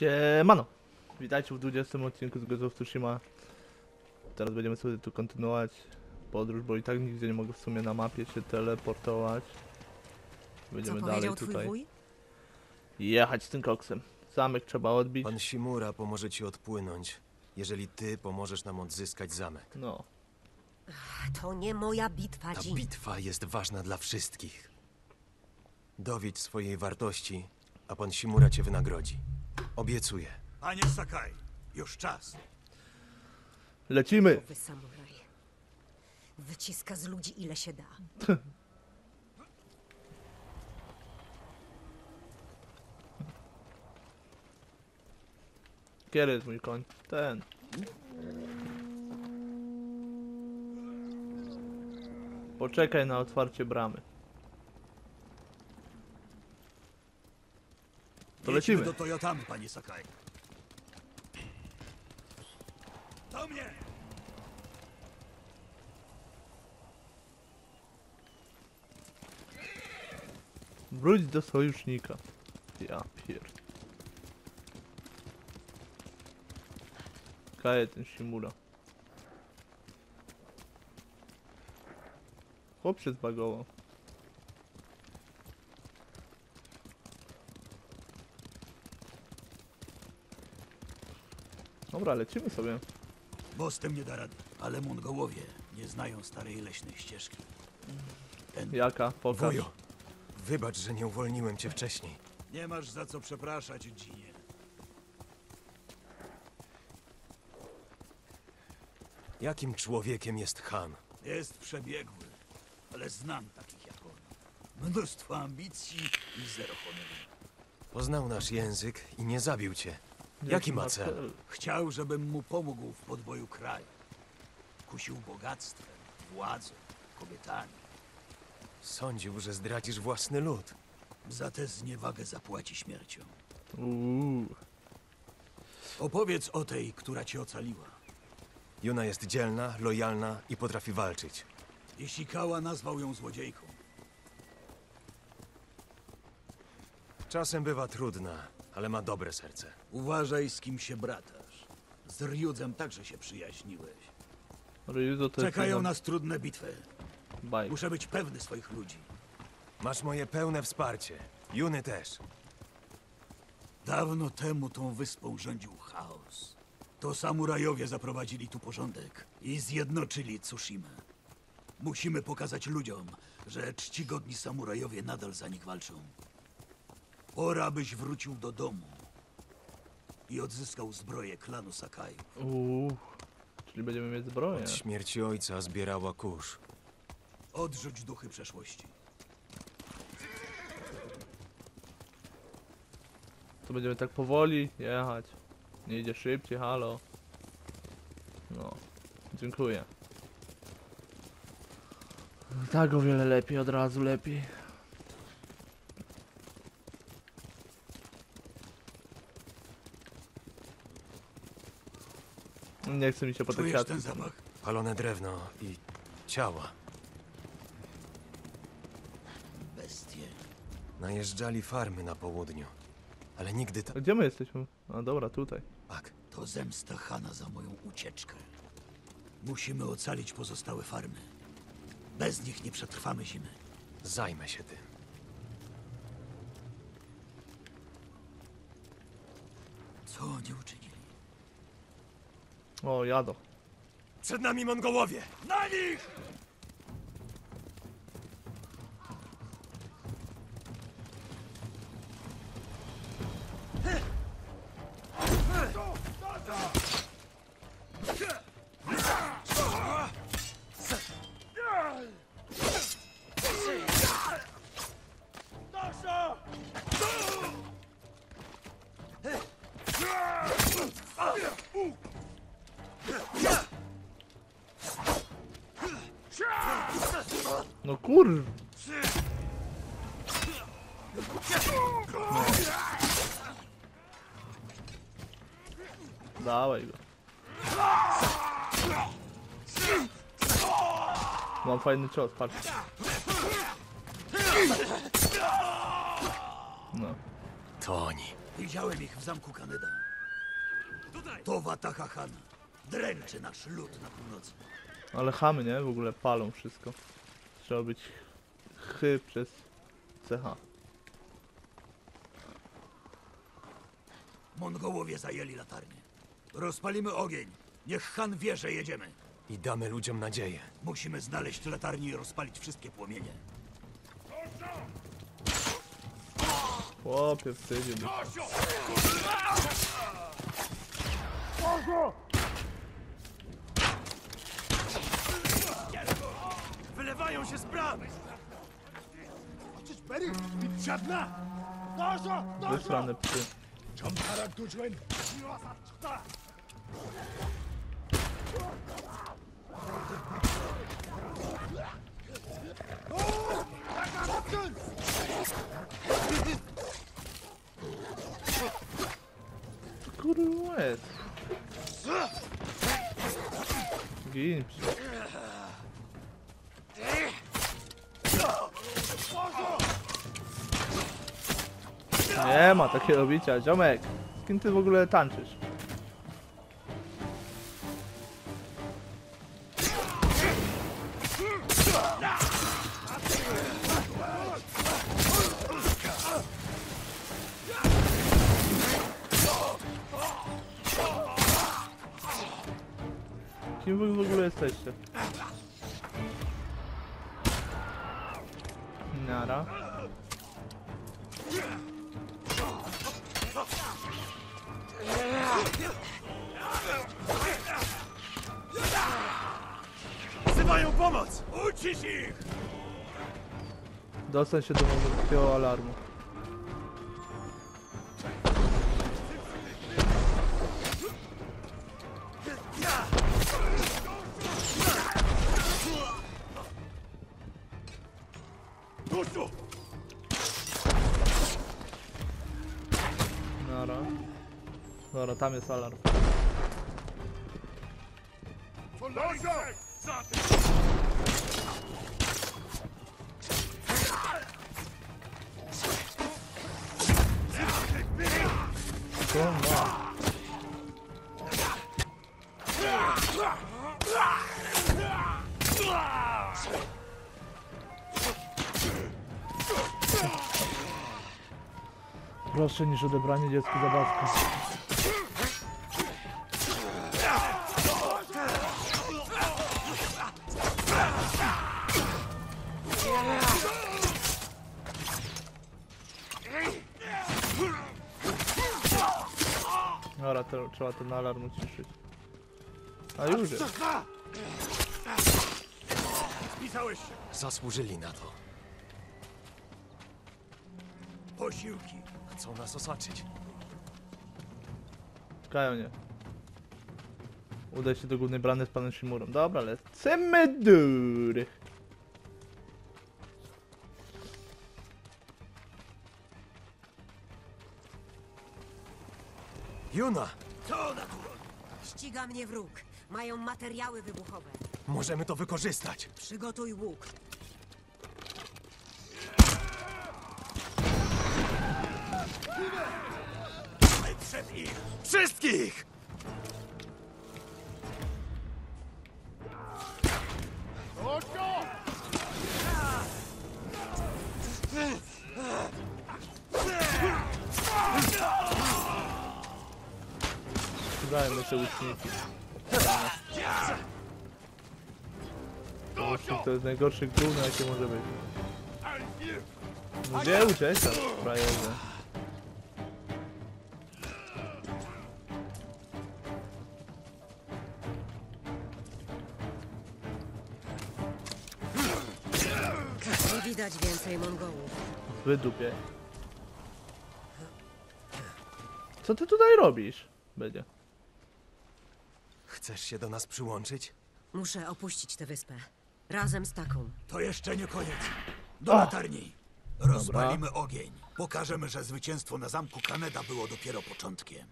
Siemano! Witajcie w 20 odcinku z Ghost of Tsushima. Teraz będziemy sobie tu kontynuować podróż, bo i tak nigdzie nie mogę w sumie na mapie się teleportować. Co Będziemy dalej powiedział twój tutaj wuj? jechać z tym koksem. Zamek trzeba odbić. Pan Shimura pomoże ci odpłynąć, jeżeli ty pomożesz nam odzyskać zamek. No, To nie moja bitwa, Ta Jin. bitwa jest ważna dla wszystkich. Dowiedz swojej wartości, a pan Shimura cię wynagrodzi. Obiecuję. Panie Sakai, już czas. lecimy! Wy samuraj. Wyciska z ludzi ile się da. Kiedy jest mój koń? Ten. Poczekaj na otwarcie bramy. To Jedźmy lecimy. do Toyotamy, panie Sakai. Do mnie! Wróć do sojusznika. Ja pier... Kaje ten Shimura. Chłop się zbagował. Dobra, lecimy sobie. Mostem nie da rady, ale Mongołowie nie znają starej leśnej ścieżki. Ten... Jaka? Pokaż. Wuju, wybacz, że nie uwolniłem cię wcześniej. Nie masz za co przepraszać, Dzinie. Jakim człowiekiem jest Han? Jest przebiegły, ale znam takich jak on. Mnóstwo ambicji i zero honoru. Poznał nasz język i nie zabił cię. Jaki ma cel? Chciał, żebym mu pomógł w podboju kraju. Kusił bogactwem, władzą, kobietami. Sądził, że zdradzisz własny lud. Za tę zniewagę zapłaci śmiercią. Uuu. Opowiedz o tej, która cię ocaliła. Juna jest dzielna, lojalna i potrafi walczyć. Ishikawa nazwał ją złodziejką. Czasem bywa trudna, ale ma dobre serce. Uważaj, z kim się bratasz. Z Ryudzem także się przyjaźniłeś. To jest Czekają chyba nas trudne bitwy. Muszę być pewny swoich ludzi. Masz moje pełne wsparcie. Juny też. Dawno temu tą wyspą rządził chaos. To samurajowie zaprowadzili tu porządek i zjednoczyli Tsushima. Musimy pokazać ludziom, że czcigodni samurajowie nadal za nich walczą. Pora, byś wrócił do domu i odzyskał zbroję klanu Sakai. Uuu. Czyli będziemy mieć zbroję. Od śmierci ojca zbierała kurz. Odrzuć duchy przeszłości. To będziemy tak powoli jechać. Nie idzie szybciej, halo. No. Dziękuję. Tak o wiele lepiej, od razu lepiej. Nie chce mi się po te Czujesz ten zapach? Palone drewno i ciała. Bestie. Najeżdżali farmy na południu. Ale nigdy A tak. Gdzie my jesteśmy? A dobra, tutaj. Tak. To zemsta Hana za moją ucieczkę. Musimy ocalić pozostałe farmy. Bez nich nie przetrwamy zimy. Zajmę się tym. Co oni uczynili? O, jadą. Przed nami Mongołowie! Na nich! No kur... No. Dawaj go. Mam fajny cios, patrz. No. To oni. Widziałem ich w zamku Kaneda. To Wataha Hana. Dręczy nasz lud na północy. Ale chamy, nie? W ogóle palą wszystko. Trzeba być chy przez CH. Mongołowie zajęli latarnię. Rozpalimy ogień. Niech Han wie, że jedziemy. I damy ludziom nadzieję. Musimy znaleźć latarnię i rozpalić wszystkie płomienie. Chłopie, wstydzie mi. Wylewają się z bram! Wysrane psy. Kurwa jest. Gin psie. Nie ma takiego bicia, ziomek. Kim ty w ogóle tańczysz? Wzywają pomoc! Ucisz ich! Dostań się do mongolskiego alarmu. Dobra, tam jest alarm. Kurwa. Proszę niż odebranie dziecku zabawki. To, trzeba ten alarm uciszyć. A już jest. Spisałeś się. Zasłużyli na to. Posiłki. Chcą nas osaczyć. Kajonie. Udaj się do głównej bramy z panem Shimurą. Dobra, lecimy dury. Juna! Co na tu? Ściga mnie wróg. Mają materiały wybuchowe. Możemy to wykorzystać. Przygotuj łuk. Przed ich! Wszystkich! Dajmy te łuczniki. Łucznik to jest najgorszy gówno jakie może być. No Gdzie uciekasz, frajerze? Nie widać więcej Mongołów. Wydupie. Co ty tutaj robisz? Będzie. Chcesz się do nas przyłączyć? Muszę opuścić tę wyspę. Razem z taką. To jeszcze nie koniec. Do latarni. Rozpalimy ogień. Pokażemy, że zwycięstwo na zamku Kaneda było dopiero początkiem.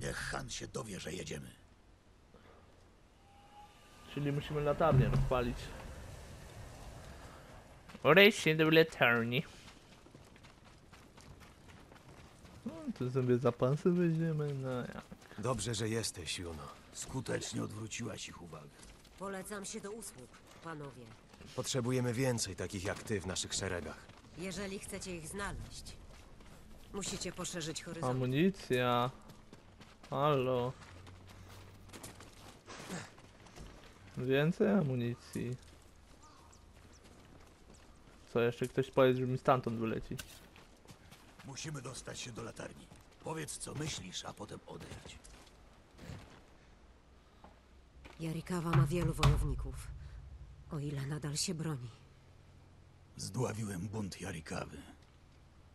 Niech Han się dowie, że jedziemy. Czyli musimy latarnię rozpalić. Się do latarni. No, to sobie zapasy weźmiemy, no ja. Dobrze, że jesteś, Juno. Skutecznie odwróciłaś ich uwagę. Polecam się do usług, panowie. Potrzebujemy więcej takich jak ty w naszych szeregach. Jeżeli chcecie ich znaleźć, musicie poszerzyć horyzont. Amunicja. Halo. Więcej amunicji. Co, jeszcze ktoś powie, że mi stamtąd wyleci. Musimy dostać się do latarni. Powiedz, co myślisz, a potem odejdź. Jarikawa ma wielu wojowników, o ile nadal się broni. Zdławiłem bunt Jarikawy.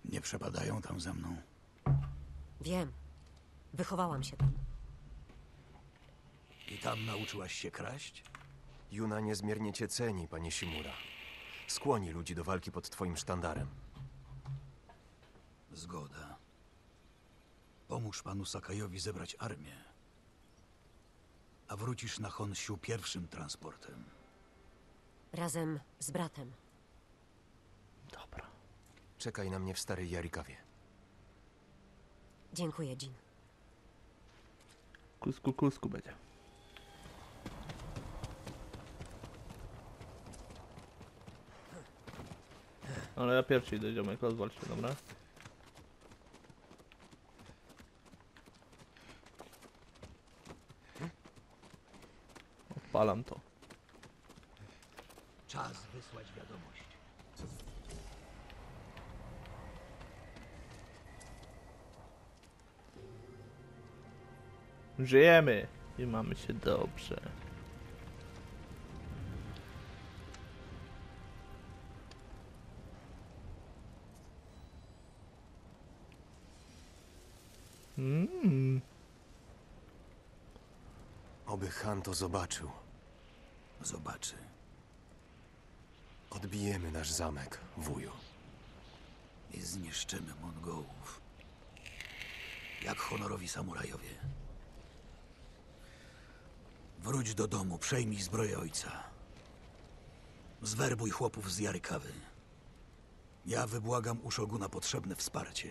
Nie przepadają tam za mną. Wiem. Wychowałam się tam. I tam nauczyłaś się kraść? Juna niezmiernie cię ceni, panie Shimura. Skłoni ludzi do walki pod twoim sztandarem. Zgoda. Pomóż panu Sakajowi zebrać armię. A wrócisz na Honsiu pierwszym transportem. Razem z bratem. Dobra. Czekaj na mnie w starej Jarikawie. Dziękuję, Jin. Kusku, kusku będzie. Ale ja pierwszy idę, ziomek, rozwal się, dobra? Odpalam to. Czas wysłać wiadomość. Żyjemy i mamy się dobrze. Mm. Oby Han to zobaczył. Zobaczy. Odbijemy nasz zamek, wuju. I zniszczymy Mongołów. Jak honorowi samurajowie. Wróć do domu, przejmij zbroję ojca. Zwerbuj chłopów z Jarykawy. Ja wybłagam u Szoguna potrzebne wsparcie.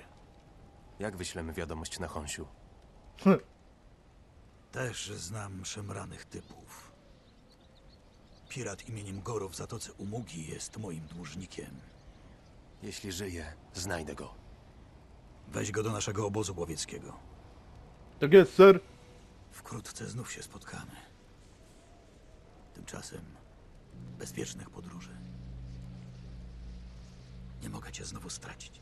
Jak wyślemy wiadomość na Honsiu? Też znam szemranych typów. Pirat imieniem Goro w Zatoce Umugi jest moim dłużnikiem. Jeśli żyje, znajdę go. Weź go do naszego obozu łowieckiego. Tak jest, sir. Wkrótce znów się spotkamy. Tymczasem bezpiecznych podróży. Nie mogę cię znowu stracić.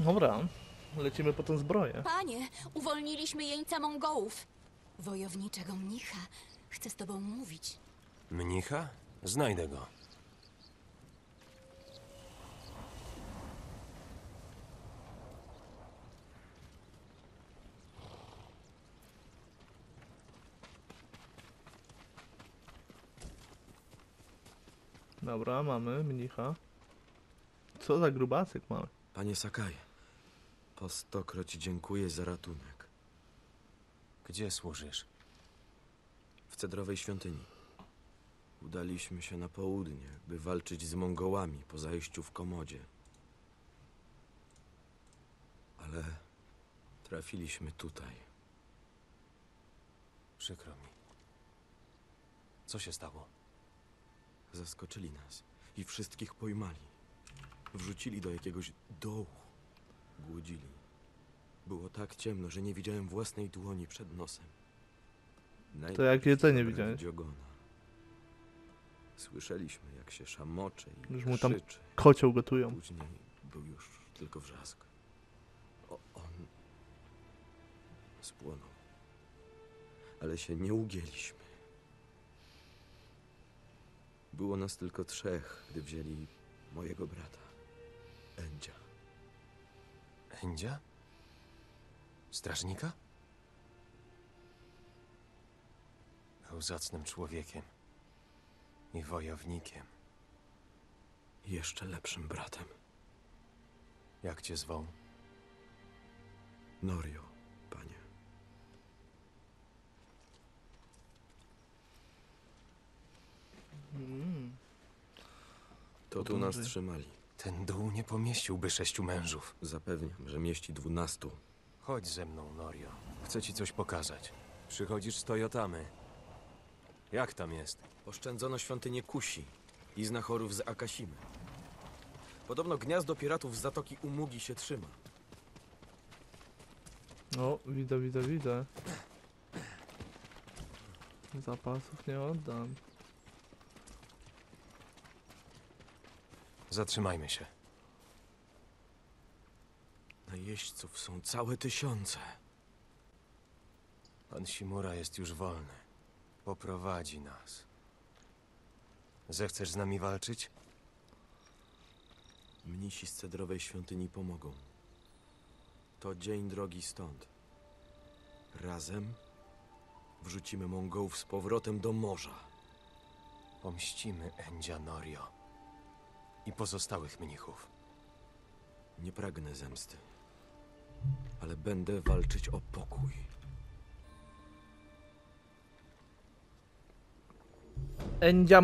Dobra, lecimy po tą zbroję. Panie, uwolniliśmy jeńca Mongołów. Wojowniczego mnicha. Chcę z tobą mówić. Mnicha? Znajdę go. Dobra, mamy mnicha. Co za grubasek mamy. Panie Sakai, po stokroć dziękuję za ratunek. Gdzie służysz? W cedrowej świątyni. Udaliśmy się na południe, by walczyć z Mongołami po zajściu w Komodzie. Ale trafiliśmy tutaj. Przykro mi. Co się stało? Zaskoczyli nas i wszystkich pojmali. Wrzucili do jakiegoś dołu. Głodzili. Było tak ciemno, że nie widziałem własnej dłoni przed nosem. To jak jedzenie zabrali widziałeś? Dziogona. Słyszeliśmy, jak się szamocze i Już mu tam krzyczy. Kocioł gotują. Później był już tylko wrzask. O, on spłonął. Ale się nie ugięliśmy. Było nas tylko trzech, gdy wzięli mojego brata, Endzia. Endzia? Strażnika? Był zacnym człowiekiem. I wojownikiem. I jeszcze lepszym bratem, Jak cię zwał? Norio, panie. To tu nas trzymali. Ten dół nie pomieściłby sześciu mężów. Zapewniam, że mieści dwunastu. Chodź ze mną, Norio. Chcę ci coś pokazać. Przychodzisz z Toyotamy. Jak tam jest? Oszczędzono świątynię Kusi i znachorów z Akasimy. Podobno gniazdo piratów z Zatoki Umugi się trzyma. O, widzę, widzę, widzę. Zapasów nie oddam. Zatrzymajmy się. Najeźdźców są całe tysiące. Pan Simura jest już wolny. Poprowadzi nas. Zechcesz z nami walczyć? Mnisi z cedrowej świątyni pomogą. To dzień drogi stąd. Razem wrzucimy Mongołów z powrotem do morza. Pomścimy Endzia Norio i pozostałych mnichów. Nie pragnę zemsty, ale będę walczyć o pokój. Endzia.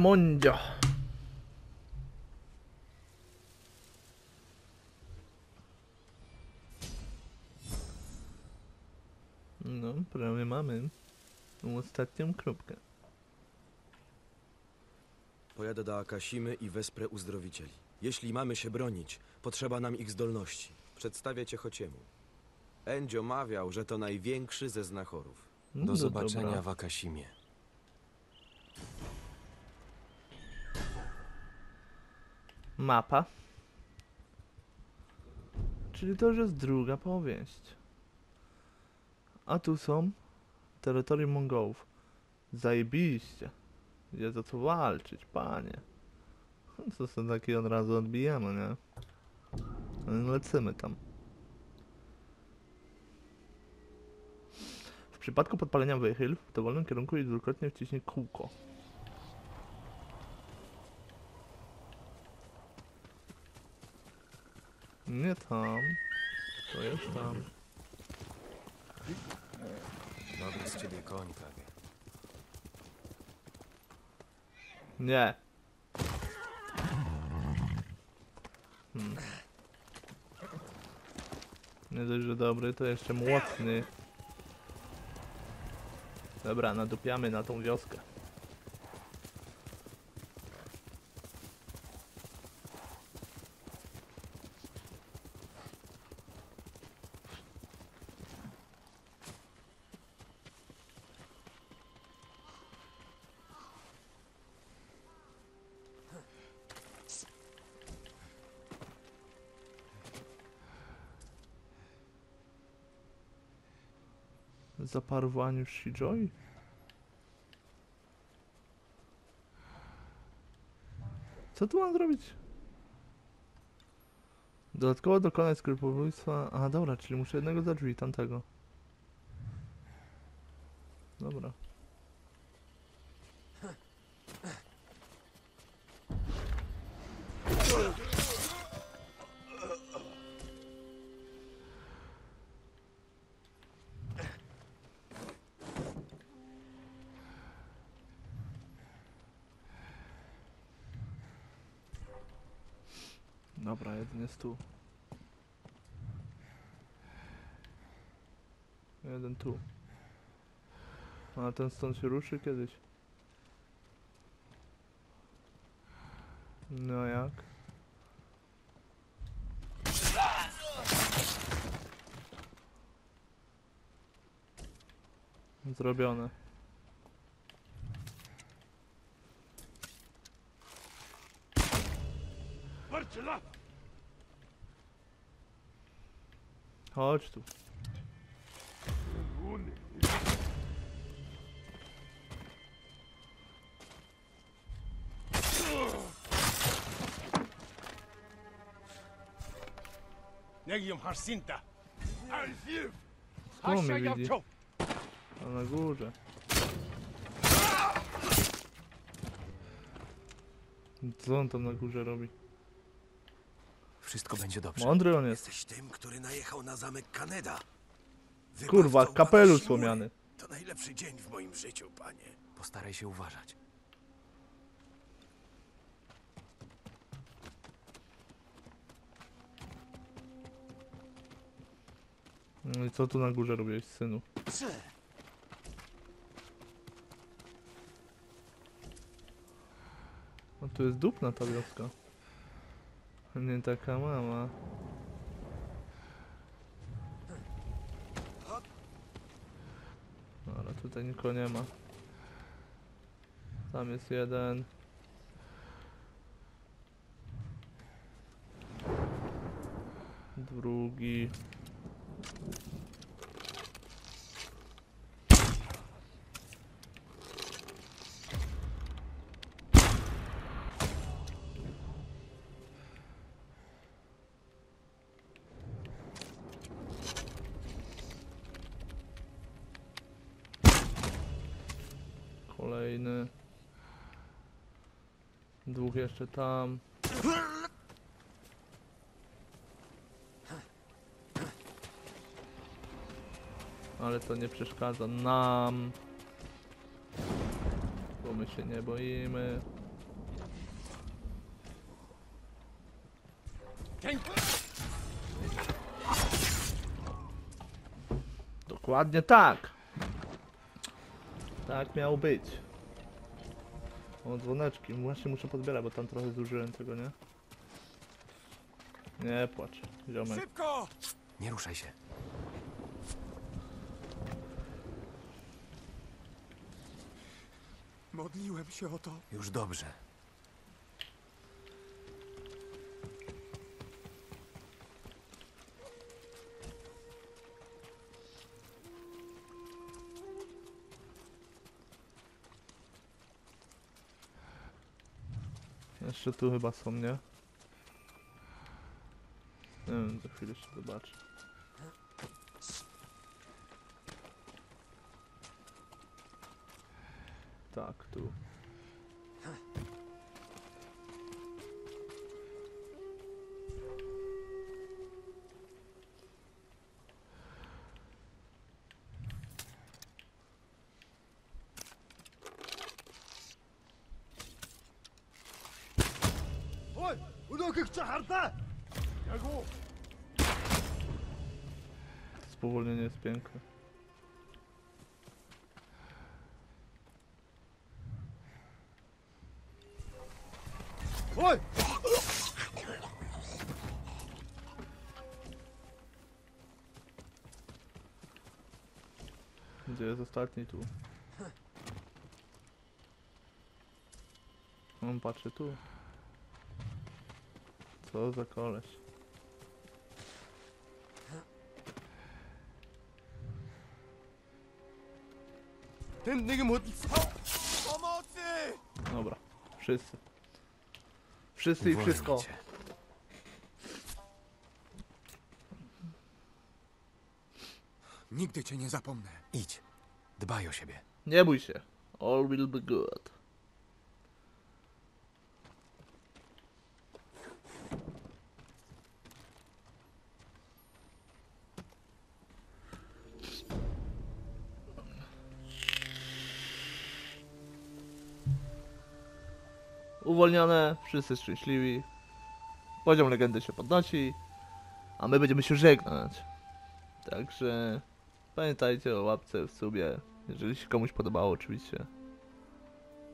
No, prawie mamy. Ostatnią kropkę. Pojadę do Akasimy i wesprę uzdrowicieli. Jeśli mamy się bronić, potrzeba nam ich zdolności. Przedstawię cię Chociemu. Endzio mawiał, że to największy ze znachorów. No, Do zobaczenia dobra. w Akasimie. Mapa. Czyli to już jest druga powieść. A tu są terytorium Mongołów. Zajebiście. Jest o co walczyć, panie. Co sobie taki od razu odbijamy, nie? No, Lecimy tam. W przypadku podpalenia wychyl w dowolnym kierunku i dwukrotnie wciśnie kółko. Nie tam. To jest tam. Dobry z ciebie koń, Kage. Nie. Hmm. Nie dość, że dobry, to jeszcze młotny. Dobra, nadupiamy na tą wioskę. Zaparowaniu Shijoi? Co tu mam zrobić? Dodatkowo dokonać skrypobójstwa. A dobra, czyli muszę jednego za drzwi tamtego. Jest tu. Jeden tu. A ten stąd się ruszy kiedyś. No jak? Zrobione. Chodź tu. Negium Harsinta. Kto mnie widzi? A na górze. Co on tam na górze robi? Wszystko będzie dobrze. Mądry on jest. Jesteś tym, który najechał na zamek Kaneda. Kurwa, kapelusz upadł słomiany. To najlepszy dzień w moim życiu, panie. Postaraj się uważać. No i co tu na górze robiłeś, synu? No tu jest dupna ta wioska. Nie taka mała. No, ale tutaj nikogo nie ma. Tam jest jeden. Drugi. Jeszcze tam. Ale to nie przeszkadza nam. Bo my się nie boimy. Dokładnie tak. Tak miało być. O, dzwoneczki. Właśnie muszę podbierać, bo tam trochę zużyłem tego, nie? Nie płacz, ziomek. Szybko! Nie ruszaj się. Modliłem się o to. Już dobrze. Jeszcze tu chyba są, nie? Nie wiem, za chwilę jeszcze zobaczę. Spowolnienie jest piękne. Oj! Gdzie jest ostatni tu? On patrzy tu. Co za koleś. Pomocy! Dobra, wszyscy. Wszyscy i wszystko. cię. Nigdy cię nie zapomnę. Idź. Dbaj o siebie. Nie bój się. All will be good. Uwolnione, wszyscy szczęśliwi. Poziom legendy się podnosi, a my będziemy się żegnać. Także pamiętajcie o łapce w subie, jeżeli się komuś podobało oczywiście.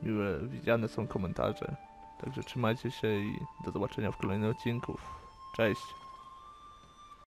Miłe widziane są komentarze. Także trzymajcie się i do zobaczenia w kolejnym odcinku. Cześć!